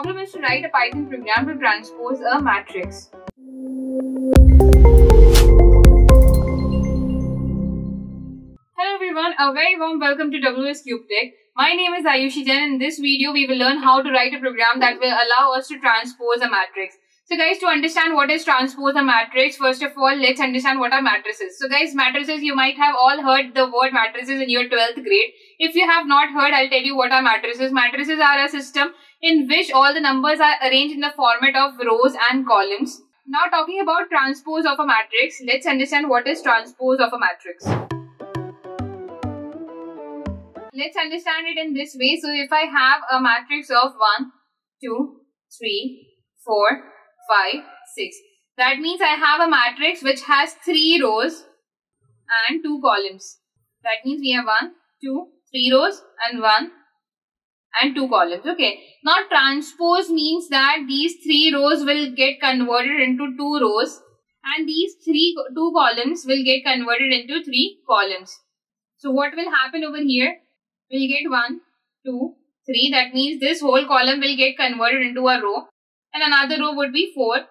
problem is to write a Python program to transpose a matrix. Hello everyone, a very warm welcome to WsCube Tech. My name is Ayushi Jain in this video we will learn how to write a program that will allow us to transpose a matrix. So guys, to understand what is transpose a matrix, first of all, let's understand what are matrices. So guys, matrices, you might have all heard the word matrices in your 12th grade. If you have not heard, I'll tell you what are matrices. Matrices are a system in which all the numbers are arranged in the format of rows and columns. Now talking about transpose of a matrix, let's understand what is transpose of a matrix. Let's understand it in this way. So if I have a matrix of 1, 2, 3, 4, 5, 6. That means I have a matrix which has 3 rows and 2 columns. That means we have 1, 2, 3 rows and 1 and 2 columns. Okay. Now transpose means that these 3 rows will get converted into 2 rows and these 3 2 columns will get converted into 3 columns. So what will happen over here? We'll get 1, 2, 3. That means this whole column will get converted into a row and another row would be 4,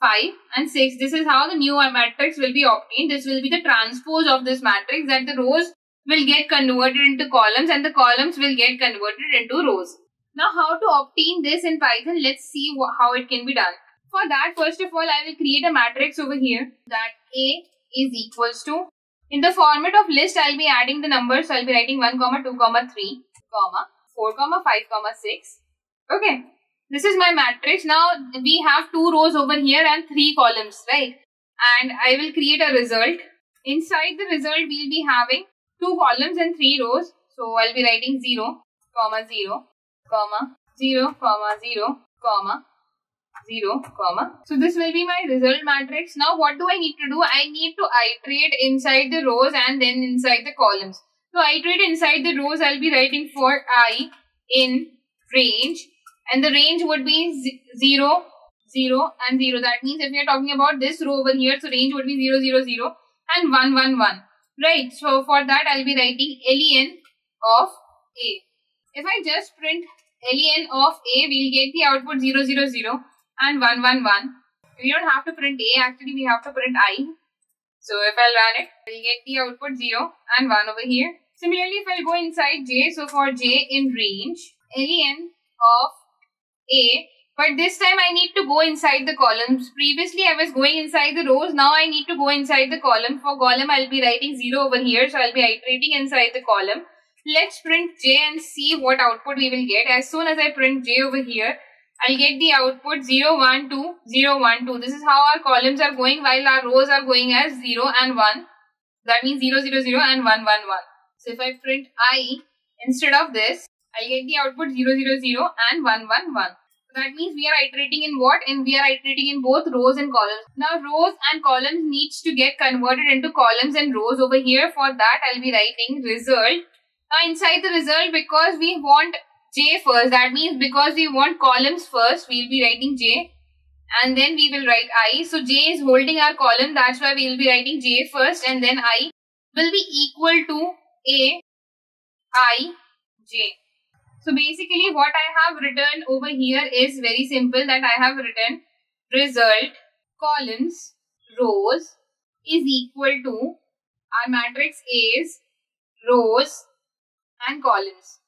5 and 6. This is how the new matrix will be obtained. This will be the transpose of this matrix that the rows will get converted into columns and the columns will get converted into rows. Now how to obtain this in Python? Let's see how it can be done. For that, first of all, I will create a matrix over here that A is equals to, in the format of list, I'll be adding the numbers. So I'll be writing 1, comma 2, comma 3, comma 4, comma 5, comma 6. Okay. This is my matrix. Now we have two rows over here and three columns, right? And I will create a result. Inside the result, we'll be having two columns and three rows. So I'll be writing 0, comma 0, comma 0, comma 0, comma 0, comma. So this will be my result matrix. Now what do I need to do? I need to iterate inside the rows and then inside the columns. So iterate inside the rows, I'll be writing for i in range and the range would be 0, 0 and 0. That means if we are talking about this row over here, so range would be 0, 0, 0 and 1, 1, 1. Right, so for that I'll be writing len of a. If I just print len of a, we'll get the output 0, 0, 0 and 1, 1, 1. We don't have to print a, actually we have to print i. So if I'll run it, we'll get the output 0 and 1 over here. Similarly, if I'll go inside j, so for j in range, len of a but this time I need to go inside the columns. Previously I was going inside the rows. Now I need to go inside the column. For column I'll be writing 0 over here. So I'll be iterating inside the column. Let's print j and see what output we will get. As soon as I print j over here, I'll get the output 0, 1, 2, 0, 1, 2. This is how our columns are going while our rows are going as 0 and 1. That means 0, 0, 0 and 1, 1, 1. So if I print i instead of this, I'll get the output 0, 0, 0 and 1, 1, 1. That means we are iterating in what? And we are iterating in both rows and columns. Now rows and columns needs to get converted into columns and rows over here. For that I'll be writing result. Now inside the result because we want j first. That means because we want columns first we'll be writing j and then we will write i. So j is holding our column. That's why we will be writing j first and then i will be equal to a i j. So basically what I have written over here is very simple that I have written result columns rows is equal to our matrix is rows and columns.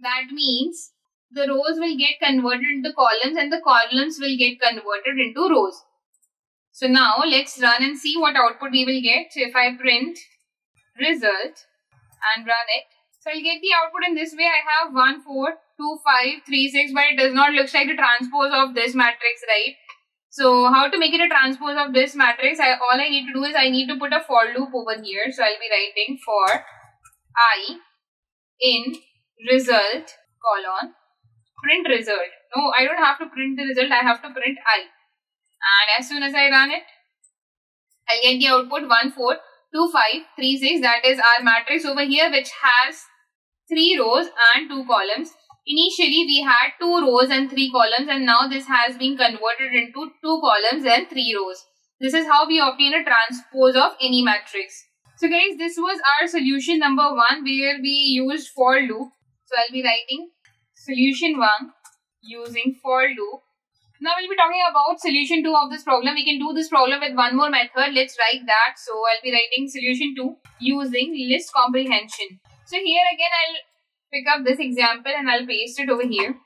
That means the rows will get converted into columns and the columns will get converted into rows. So now let's run and see what output we will get. So if I print result and run it, so I'll get the output in this way. I have 1, 4, 2, 5, 3, 6, but it does not look like the transpose of this matrix, right? So how to make it a transpose of this matrix? I, all I need to do is I need to put a for loop over here. So I'll be writing for i in result colon print result. No, I don't have to print the result. I have to print i. And as soon as I run it, I'll get the output 1, 4, 2, 5, 3, 6. That is our matrix over here which has 3 rows and 2 columns. Initially we had 2 rows and 3 columns and now this has been converted into 2 columns and 3 rows. This is how we obtain a transpose of any matrix. So guys this was our solution number 1 where we used for loop. So I'll be writing solution 1 using for loop. Now we'll be talking about solution 2 of this problem. We can do this problem with one more method. Let's write that. So I'll be writing solution 2 using list comprehension. So here again I'll pick up this example and I'll paste it over here.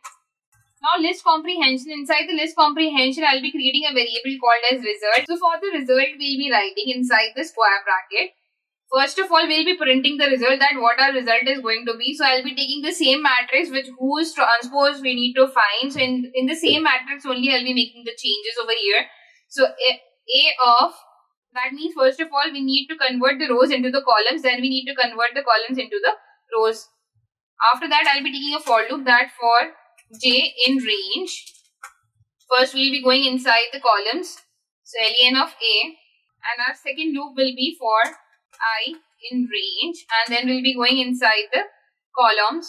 Now list comprehension. Inside the list comprehension I'll be creating a variable called as result. So for the result we'll be writing inside the square bracket First of all, we'll be printing the result that what our result is going to be. So I'll be taking the same matrix which whose transpose we need to find. So in, in the same matrix only I'll be making the changes over here. So A, A of, that means first of all we need to convert the rows into the columns. Then we need to convert the columns into the rows. After that I'll be taking a for loop that for J in range. First we'll be going inside the columns. So len of A and our second loop will be for i in range and then we'll be going inside the columns.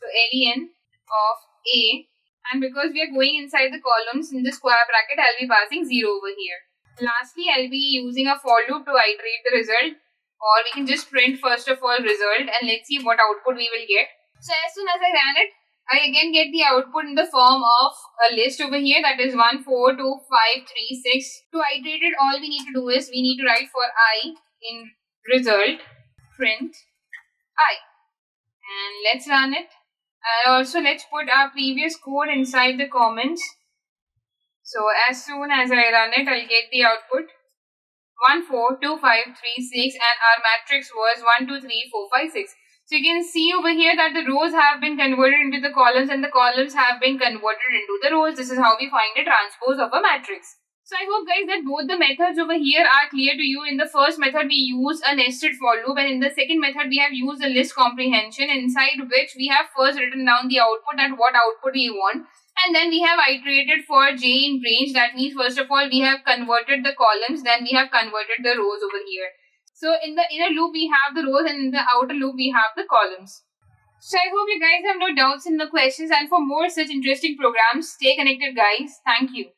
So len of a and because we are going inside the columns in the square bracket I'll be passing 0 over here. Lastly I'll be using a for loop to iterate the result or we can just print first of all result and let's see what output we will get. So as soon as I ran it I again get the output in the form of a list over here that is 1, 4, 2, 5, 3, 6. To iterate it all we need to do is we need to write for i in result print i and let's run it and also let's put our previous code inside the comments so as soon as I run it I'll get the output. 1 4 2 5 3 6 and our matrix was 1 2 3 4 5 6 so you can see over here that the rows have been converted into the columns and the columns have been converted into the rows. This is how we find the transpose of a matrix. So I hope guys that both the methods over here are clear to you. In the first method we use a nested for loop and in the second method we have used a list comprehension inside which we have first written down the output and what output we want and then we have iterated for j in range that means first of all we have converted the columns then we have converted the rows over here. So in the inner loop we have the rows and in the outer loop we have the columns. So I hope you guys have no doubts in the questions and for more such interesting programs stay connected guys. Thank you.